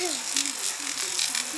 うん。